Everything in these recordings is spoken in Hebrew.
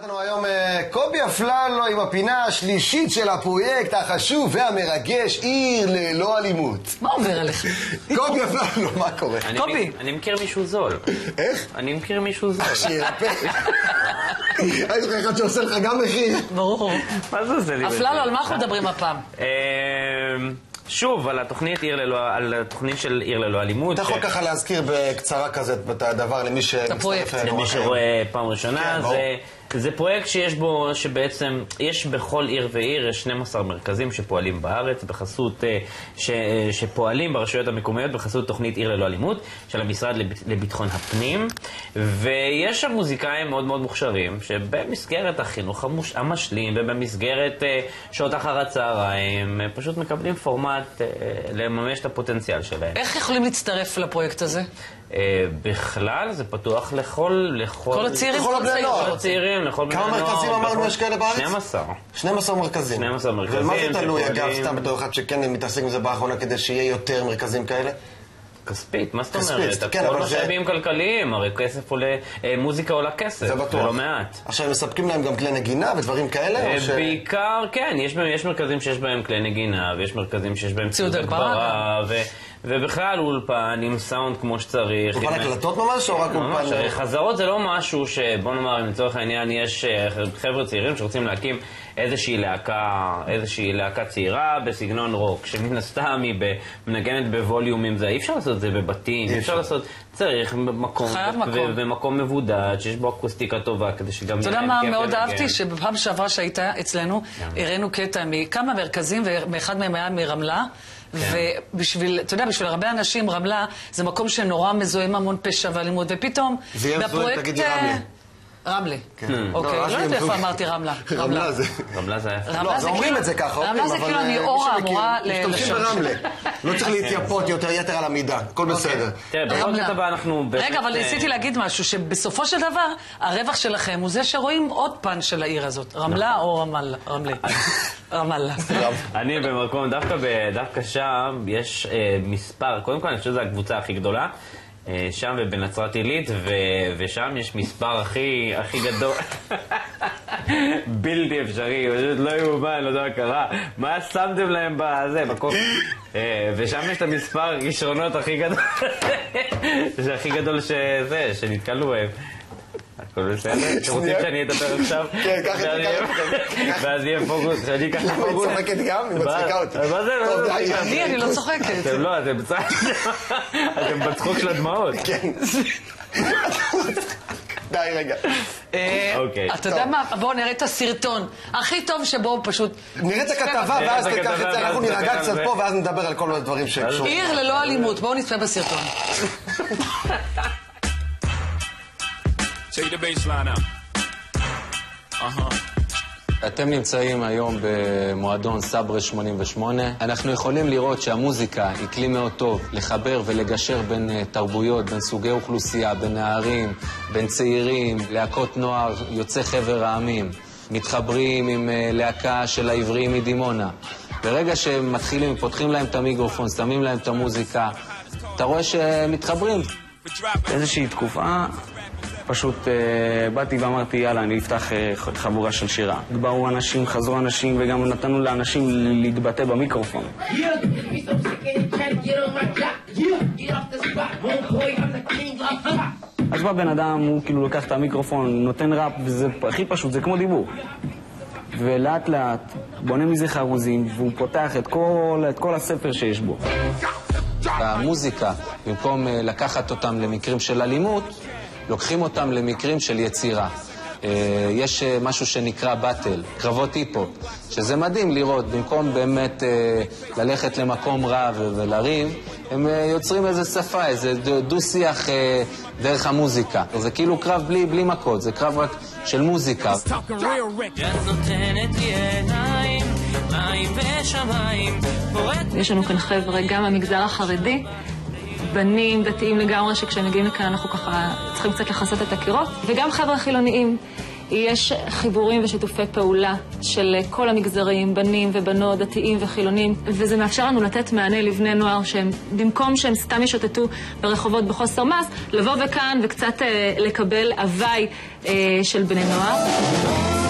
לנו היום אה, קובי אפללו עם הפינה השלישית של הפרויקט החשוב והמרגש, עיר ללא אלימות. מה עובר עליך? קובי אפללו, מה קורה? קובי. אני מכיר מישהו זול. איך? אני מכיר מישהו זול. שירפא. יש לך אחד שעושה לך גם מחיר. ברור. מה זה עושה לי? אפללו, על מה אנחנו מדברים הפעם? אמ, שוב, על התוכנית עיר ללא, על התוכנית של עיר ללא אלימות. אתה יכול ש- ככה להזכיר בקצרה כזה את הדבר למי הפרויקט. שמצטרף. למי שרואה פעם ראשונה, כן, ברור. זה, זה פרויקט שיש בו, שבעצם, יש בכל עיר ועיר, יש 12 מרכזים שפועלים בארץ, בחסות, אה, ש, אה, שפועלים ברשויות המקומיות בחסות תוכנית עיר ללא אלימות, של המשרד לב, לביטחון הפנים, ויש שם מוזיקאים מאוד מאוד מוכשרים, שבמסגרת החינוך המוש, המשלים ובמסגרת אה, שעות אחר הצהריים, פשוט מקבלים פורמט לממש את הפוטנציאל שלהם. איך יכולים להצטרף לפרויקט הזה? אה, בכלל זה פתוח לכל... לכל כל הצעירים, לכל הבני צעיר נוער. לכל הצעירים, לכל בני כמה הנוער. מרכזים אמרנו יש כאלה בארץ? 12. 12 מרכזים. 12 מרכזים ומה זה תלוי, אגב, סתם בתור אחד שכן מתעסק עם זה באחרונה, כדי שיהיה יותר מרכזים כאלה? כספית, מה זאת אומרת? כן, הכל אבל זה- משאבים כלכליים, הרי כסף עולה, אה, מוזיקה עולה כסף, זה בטוח. ולא מעט. עכשיו, מספקים להם גם כלי נגינה ודברים כאלה? אה, ש- בעיקר, כן, יש, יש מרכזים שיש בהם כלי נגינה, ויש מרכזים שיש בהם ציוד הגברה ו, ובכלל אולפן עם סאונד כמו שצריך. אולפן הקלטות ממש, או רק ממש, אולפן... הרי חזרות זה לא משהו שבוא נאמר, אם לצורך העניין יש אה, חבר'ה צעירים שרוצים להקים איזושהי להקה, איזושהי להקה צעירה בסגנון רוק, שמן הסתם היא ב- מנגנת בווליומים, זה אי אפשר לעשות את זה בבתים, אי אפשר לעשות, צריך מקום, חייב מקום. ומקום מבודד, שיש בו אקוסטיקה טובה, כדי שגם אתה יודע יהיה מה כיף מאוד לנגן. אהבתי? שבפעם שעברה שהיית אצלנו, הראינו קטע מכמה מרכזים, ואחד מהם היה מרמלה. ובשביל, אתה יודע, בשביל הרבה אנשים רמלה זה מקום שנורא מזוהה עם המון פשע ואלימות, ופתאום, זה יהיה מזוהה, תגידי אה, רמלה. רמלה. לא, אוקיי, אז לא הם יודעת איפה אמרתי רמלה. רמלה זה... רמלה זה היה... רמלה לא, זה זה אומרים כאילו- את זה ככה, רמלה אומרים, זה כאילו אה, אני מי אורה שמכיר, אמורה משתמשים לשם. ברמלה. לא צריך להתייפות יותר יתר על המידה, הכל בסדר. תראה, בכל רמלה. זאת הבא אנחנו... באמת, רגע, אבל אה, ניסיתי להגיד משהו, שבסופו של דבר, הרווח שלכם הוא זה שרואים עוד פן של העיר הזאת. רמלה או רמאללה? רמלה. רמאללה. אני במקום, דווקא, שם יש אה, מספר, קודם כל אני חושב שזו הקבוצה הכי גדולה, אה, שם ובנצרת עילית, ו, ושם יש מספר הכי, הכי גדול, בלתי אפשרי, פשוט לא יאומן, לא יודע מה קרה, מה שמתם להם בזה, בקוף, אה, ושם יש את המספר כישרונות הכי גדול, זה הכי גדול שזה, שנתקלנו בהם. הכל בסדר? אתם רוצים שאני אדבר עכשיו? כן, את את זה. ואז יהיה פוקוס, שאני אקח למה היא פוקוס. צוחקת גם? היא מצחיקה אותי. מה זה? אני, אני לא צוחקת. אתם לא, אתם אתם בצחוק של הדמעות. כן. די רגע. אה, אוקיי. אתה יודע מה? בואו נראה את הסרטון. הכי טוב שבו פשוט... נראה את הכתבה ואז את תיקח את זה, אנחנו נירגע נדבר קצת. פה ואז נדבר על כל הדברים שקשורים. עיר ללא אלימות. בואו נצפה בסרטון. Take the bass line out. Uh-huh. אתם נמצאים היום במועדון סברה 88. אנחנו יכולים לראות שהמוזיקה היא כלי מאוד טוב לחבר ולגשר בין אה, תרבויות, בין סוגי אוכלוסייה, בין נערים, בין צעירים, להקות נוער, יוצאי חבר העמים. מתחברים עם אה, להקה של העבריים מדימונה. ברגע שהם מתחילים, פותחים להם את המיקרופון, שמים להם את המוזיקה, אתה רואה שהם מתחברים. איזושהי תקופה, פשוט אה, באתי ואמרתי, יאללה, אני אפתח אה, חבורה של שירה. באו אנשים, חזרו אנשים, וגם נתנו לאנשים להתבטא במיקרופון. אז בא בן אדם, הוא כאילו לוקח את המיקרופון, נותן ראפ, וזה הכי פשוט, זה כמו דיבור. ולאט לאט בונה מזה חרוזים, והוא פותח את כל, את כל הספר שיש בו. המוזיקה, במקום אה, לקחת אותם למקרים של אלימות, לוקחים אותם למקרים של יצירה. אה, יש אה, משהו שנקרא באטל, קרבות היפ-הופ, שזה מדהים לראות, במקום באמת אה, ללכת למקום רע ולריב, הם יוצרים איזה שפה, איזה דו-שיח דרך המוזיקה. זה כאילו קרב בלי, בלי מכות, זה קרב רק של מוזיקה. יש לנו כאן חבר'ה גם מהמגזר החרדי, בנים דתיים לגמרי, שכשהם מגיעים לכאן אנחנו ככה צריכים קצת לכסות את הקירות, וגם חבר'ה חילוניים. יש חיבורים ושיתופי פעולה של כל המגזרים, בנים ובנות, דתיים וחילונים, וזה מאפשר לנו לתת מענה לבני נוער שהם, במקום שהם סתם ישוטטו ברחובות בחוסר מס, לבוא וכאן וקצת אה, לקבל הוואי אה, של בני נוער.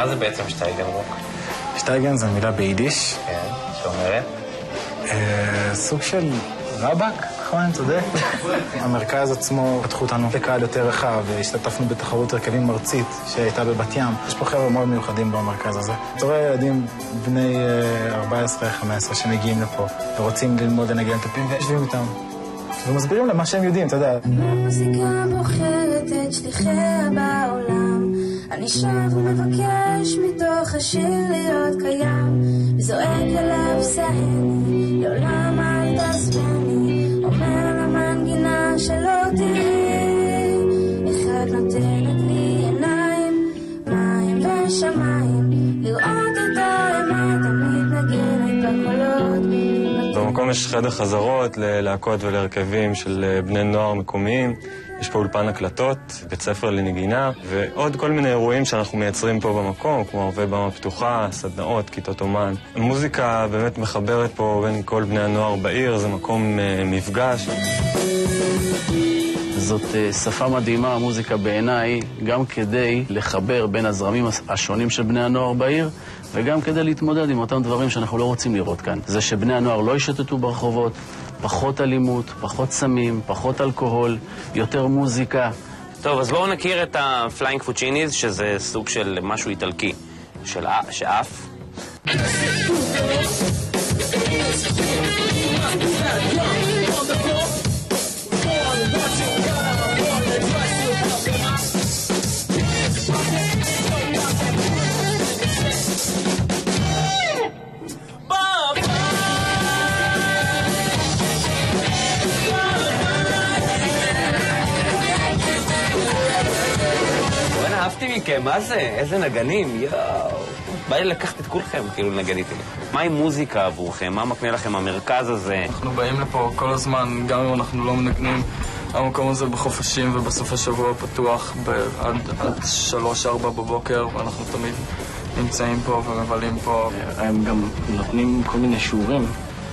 מה זה בעצם שטייגן רוק? שטייגן זה מילה ביידיש. כן, שאומרת? אה, סוג של רבאק, נכון, צודק? המרכז עצמו, פתחו אותנו לקהל יותר רחב, והשתתפנו בתחרות הרכבים ארצית שהייתה בבת ים. יש פה חבר'ה מאוד מיוחדים במרכז הזה. אתה רואה ילדים בני אה, 14-15 שמגיעים לפה ורוצים ללמוד לנגן טופים ויושבים איתם. ומסבירים להם מה שהם יודעים, אתה יודע. מוזיקה בוחרת את שליחיה בעולם אני שב ומבקש מתוך השיר להיות קיים. וזועק אליו סהני, לעולם אל תעזבני. אומר למנגינה שלא תראי אחד נותנת לי עיניים, מים ושמיים. לראות את האמת המתנגנת בקולות במקום יש חדר חזרות ללהקות ולהרכבים של אה, בני נוער מקומיים. יש פה אולפן הקלטות, בית ספר לנגינה, ועוד כל מיני אירועים שאנחנו מייצרים פה במקום, כמו ערבי במה פתוחה, סדנאות, כיתות אומן. המוזיקה באמת מחברת פה בין כל בני הנוער בעיר, זה מקום uh, מפגש. זאת uh, שפה מדהימה, המוזיקה בעיניי, גם כדי לחבר בין הזרמים השונים של בני הנוער בעיר, וגם כדי להתמודד עם אותם דברים שאנחנו לא רוצים לראות כאן. זה שבני הנוער לא ישוטטו ברחובות, פחות אלימות, פחות סמים, פחות אלכוהול, יותר מוזיקה. טוב, אז בואו נכיר את הפליינג פוצ'יניז, שזה סוג של משהו איטלקי, של שף. מה זה? איזה נגנים, יואו. בא לי לקחת את כולכם, כאילו, לנגן איתי. מה עם מוזיקה עבורכם? מה מקנה לכם המרכז הזה? אנחנו באים לפה כל הזמן, גם אם אנחנו לא מנגנים. המקום הזה בחופשים ובסופי שבוע פתוח עד, עד 3-4 בבוקר, ואנחנו תמיד נמצאים פה ומבלים פה. הם גם נותנים כל מיני שיעורים,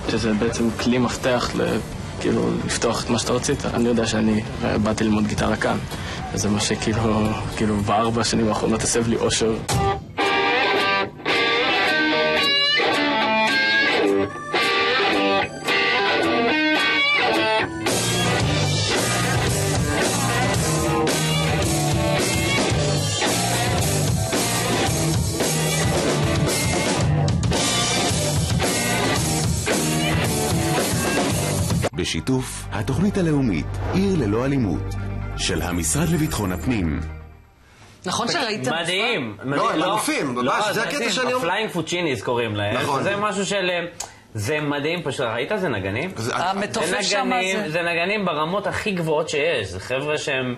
שזה בעצם כלי מפתח ל... כאילו, לפתוח את מה שאתה רצית. אני יודע שאני באתי ללמוד גיטרה כאן, וזה מה שכאילו, כאילו, בארבע השנים האחרונות הסב לי אושר. בשיתוף התוכנית הלאומית עיר ללא אלימות של המשרד לביטחון הפנים. נכון שראית... מדהים. לא, הם אלופים, ממש, זה הקטע שאני אומר. הפליינג פוצ'יניז קוראים להם. נכון. זה משהו של... זה מדהים פשוט, ראית? זה נגנים? המתופף שם זה... זה נגנים ברמות הכי גבוהות שיש, זה חבר'ה שהם...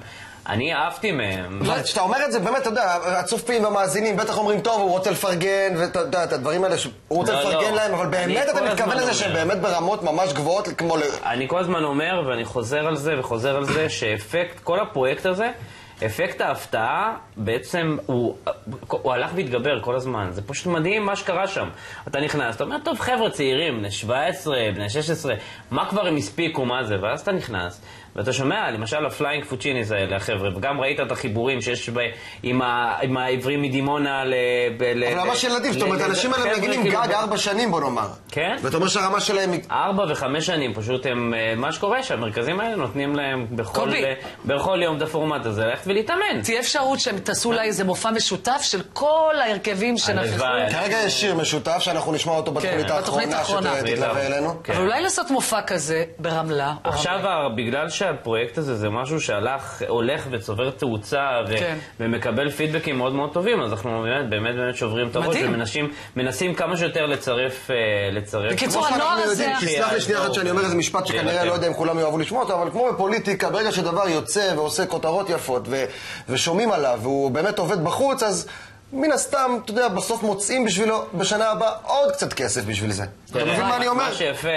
אני אהבתי מהם. כשאתה אומר את זה, באמת, אתה יודע, הצופים והמאזינים בטח אומרים, טוב, הוא רוצה לפרגן, ואתה יודע, את הדברים האלה, שהוא רוצה לא, לפרגן לא. להם, אבל באמת אתה מתכוון לזה שהם. באמת ברמות ממש גבוהות, כמו ל... אני כל הזמן אומר, ואני חוזר על זה וחוזר על זה, שאפקט, כל הפרויקט הזה, אפקט ההפתעה בעצם הוא, הוא הלך והתגבר כל הזמן. זה פשוט מדהים מה שקרה שם. אתה נכנס, אתה אומר, טוב, חבר'ה צעירים, בני 17, בני 16, מה כבר הם הספיקו, מה זה? ואז אתה נכנס, ואתה שומע, למשל הפליינג פוצ'יניז האלה, החבר'ה, וגם ראית את החיבורים שיש ב, עם, ה, עם העברים מדימונה ל... ב, אבל ממש ילדים, זאת אומרת, האנשים האלה מנגנים כאילו- גג ארבע שנים, בוא נאמר. כן? ואתה אומר שהרמה שלהם היא... ארבע וחמש שנים, פשוט הם, אה, מה שקורה שהמרכזים האלה נותנים להם בכל, קובי. אה, בכל יום את הפורמט הזה, ללכת ולהתאמן. תהיה אפשרות שהם תעשו אולי איזה מופע משותף של כל ההרכבים שנכחו. כרגע יש שיר משותף שאנחנו נשמע אותו בתוכנית כן, בתוכנית האחרונה האחרונה. שתתלווה אלינו. כן. אבל אולי לעשות מופע כזה ברמלה. עכשיו, ה- בגלל שהפרויקט הזה זה משהו שהלך, הולך וצובר תאוצה ו- כן. ומקבל פידבקים מאוד מאוד טובים, אז אנחנו באמת באמת באמת שוברים את הראש. ומנסים מנסים כמה שיותר לצרף... לצרף. בקיצור, הנוער הזה... תסלח לי שנייה אחת שאני אומר איזה משפט שכנראה כן. לא יודע אם כולם יאהבו לשמוע אותו, אבל כמו בפוליטיקה, ברגע שדבר יוצא ועושה כותרות יפות ושומעים עליו והוא באמת עובד בחוץ, אז מן הסתם, אתה יודע, בסוף מוצאים בשבילו בשנה הבאה עוד קצת כסף בשביל זה. אתה מבין מה אני אומר? מה שיפה,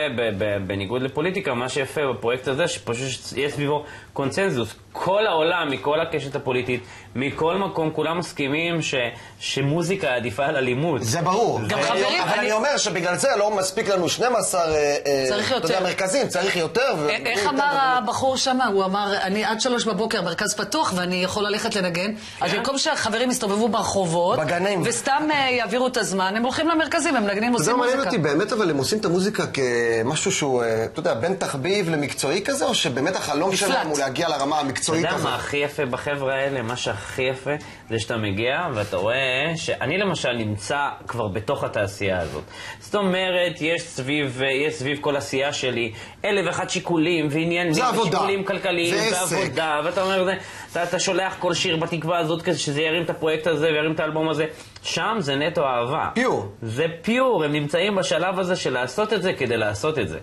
בניגוד לפוליטיקה, מה שיפה בפרויקט הזה, שפשוט יש סביבו קונצנזוס. כל העולם, מכל הקשת הפוליטית, מכל מקום, כולם מסכימים ש, שמוזיקה עדיפה על אלימות. זה ברור. גם אבל חברים, אני- אבל אני- אני אומר שבגלל זה לא מספיק לנו 12, אה, אה, צריך אתה יודע, יותר. מרכזים, צריך יותר. ו- א- איך יותר אמר גדול. הבחור שם? הוא אמר, אני עד שלוש בבוקר מרכז פתוח ואני יכול ללכת לנגן. אז כן? במקום שהחברים יסתובבו ברחובות, בגנים. וסתם אה, יעבירו את הזמן, הם הולכים למרכזים, הם מנגנים, אתה יודע, עושים מעניין מוזיקה. אותי באמת, אבל הם עושים את המוזיקה כמשהו שהוא, אה, אתה יודע, בין תחביב למקצועי כזה, או שבאמת החלום. שלהם הוא להגיע לרמה המקצועית יודע הזאת? מה הכי יפה בחבר'ה האלה? מה שהכי יפה זה שאתה מגיע ואתה רואה שאני למשל נמצא כבר בתוך התעשייה הזאת. זאת אומרת, יש סביב, יש סביב כל עשייה שלי אלף ואחת שיקולים ועניינים, זה עבודה. ושיקולים כלכליים, זה. ועבודה, ואתה אומר, זה- אתה, אתה שולח כל שיר בתקווה הזאת כזה שזה ירים את הפרויקט הזה וירים את האלבום הזה. שם זה נטו אהבה. פיור. זה פיור, הם נמצאים בשלב הזה של לעשות את זה כדי לעשות את זה.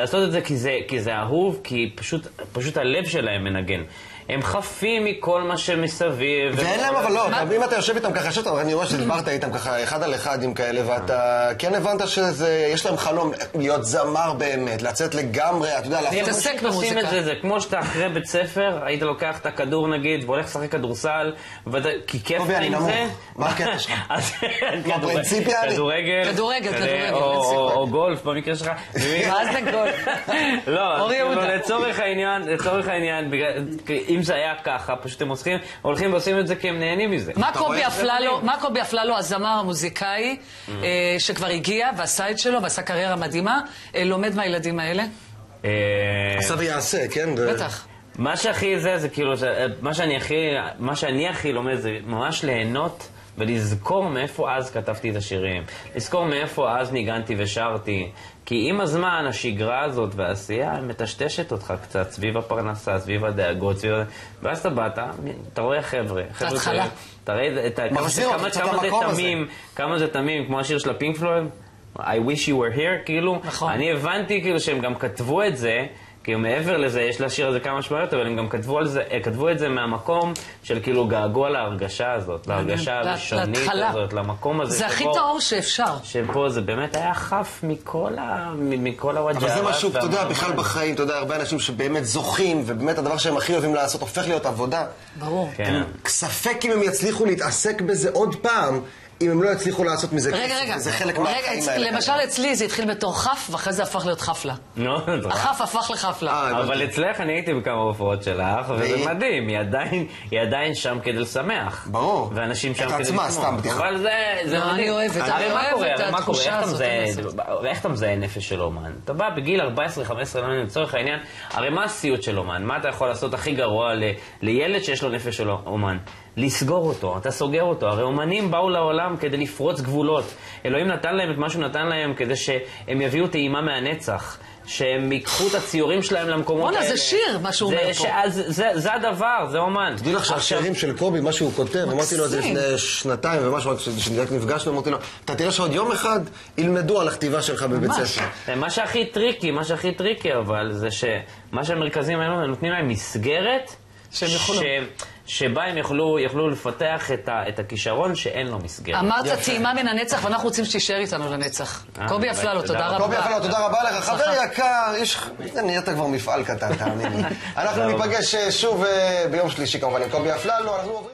לעשות את זה כי זה, כי זה אהוב, כי פשוט, פשוט הלב שלהם מנגן. הם חפים מכל מה שמסביב. ואין להם אבל לא, אם אתה יושב איתם ככה, ישבת, אני רואה שדיברת איתם ככה אחד על אחד עם כאלה, ואתה כן הבנת שיש להם חלום להיות זמר באמת, לצאת לגמרי, אתה יודע. להתעסק במוזיקה. את זה, זה כמו שאתה אחרי בית ספר, היית לוקח את הכדור נגיד, והולך לשחק כדורסל, ואתה, כי כיף לך אני עם נמוך. זה. מה הקטע שלך? אז כמו כדור- פרינציפ, יעני? כדורגל. כדורגל, כזה, כדורגל, או- גולף במקרה שלך. מה זה גולף? לא, כאילו. לצורך העניין, לצורך העניין, בגלל- אם זה היה ככה, פשוט הם הולכים, הולכים ועושים את זה כי הם נהנים מזה. מה קובי? אפללו, מה קובי אפללו, הזמר המוזיקאי. אה, שכבר הגיע ועשה את שלו ועשה קריירה מדהימה, אה, לומד מהילדים האלה? אה, עשה ויעשה, כן? בטח. מה שהכי זה, זה כאילו, מה שאני הכי, מה שאני הכי לומד זה ממש ליהנות ולזכור מאיפה אז כתבתי את השירים. לזכור מאיפה אז ניגנתי ושרתי. כי עם הזמן, השגרה הזאת והעשייה מטשטשת אותך קצת סביב הפרנסה, סביב הדאגות, סביב... ואז אתה באת, אתה רואה חבר'ה. חבר'ה אתה רואה את ה... כמה מחזיר זה- אותך כמה- קצת כמה זה הזה. תמים, כמה זה תמים, כמו השיר של הפינק פלויד. I wish you were here, כאילו, נכון. אני הבנתי כאילו שהם גם כתבו את זה, כאילו מעבר לזה, יש לשיר הזה כמה משמעויות, אבל הם גם כתבו, על זה, אה, כתבו את זה מהמקום של כאילו געגוע להרגשה הזאת, להרגשה לה- הראשונית. הזאת, למקום הזה. זה הכי טהור שאפשר. שפה זה באמת היה חף מכל ה... מכל הוואג'ארה. אבל זה משהו, אתה יודע, בכלל בחיים, אתה יודע, הרבה אנשים שבאמת זוכים, ובאמת הדבר שהם הכי אוהבים לעשות הופך להיות עבודה. ברור. כן. ספק אם הם יצליחו להתעסק בזה עוד פעם, אם הם לא יצליחו לעשות מזה כסף. רגע. זה חלק מהחיים האלה. למשל אצלי זה התחיל בתור חף, ואחרי זה הפך להיות חפלה. החף הפך לחפלה. אה. אבל אצלך אני הייתי בכמה הופעות שלך, וזה? מדהים, היא עדיין, שם כדי לשמח. ברור. ואנשים שם את כדי עצמה, לשמוח. סתם בדיחה. אבל זה, זה לא, מדהים. אני אוהבת, אני מה אוהבת קורה, את הרי מה קורה, התחושה הזאת, איך אתה מזהה נפש של אומן? אתה בא בגיל 14-15, לא יודע, לצורך העניין, הרי מה הסיוט של אומן? מה אתה יכול לעשות הכי גרוע לילד שיש לו נפש של אומן? לסגור אותו, אתה סוגר אותו. הרי אומנים באו לעולם כדי לפרוץ גבולות. אלוהים נתן להם את מה שהוא נתן להם כדי שהם יביאו טעימה מהנצח. שהם ייקחו את הציורים שלהם למקומות בואנה, האלה. זה שיר, מה שהוא זה אומר פה. זה, זה הדבר, זה אומן. תדעי לך שהשירים של קובי, מה שהוא כותב, אמרתי לו את זה. לפני שנתיים ומשהו, רק כשרק נפגשנו, אמרתי לו, אתה תראה שעוד יום אחד ילמדו על הכתיבה שלך בבית. ספר. מה שהכי tricky, מה שהכי tricky אבל, זה שמה שהמרכזים האלו הם נותנים להם מסגרת שהם יוכלו. שבה הם יוכלו, יוכלו לפתח את, ה... את הכישרון שאין לו מסגרת. אמרת. טעימה מן הנצח, ואנחנו רוצים שתישאר איתנו לנצח. אה, קובי אפללו, תודה תודה רבה. קובי אפללו, תודה רבה לך. חבר יקר, יש... נהיית כבר מפעל קטן, תאמין לי. אנחנו. ניפגש אה, שוב אה, ביום שלישי כמובן עם קובי אפללו, אנחנו עוברים...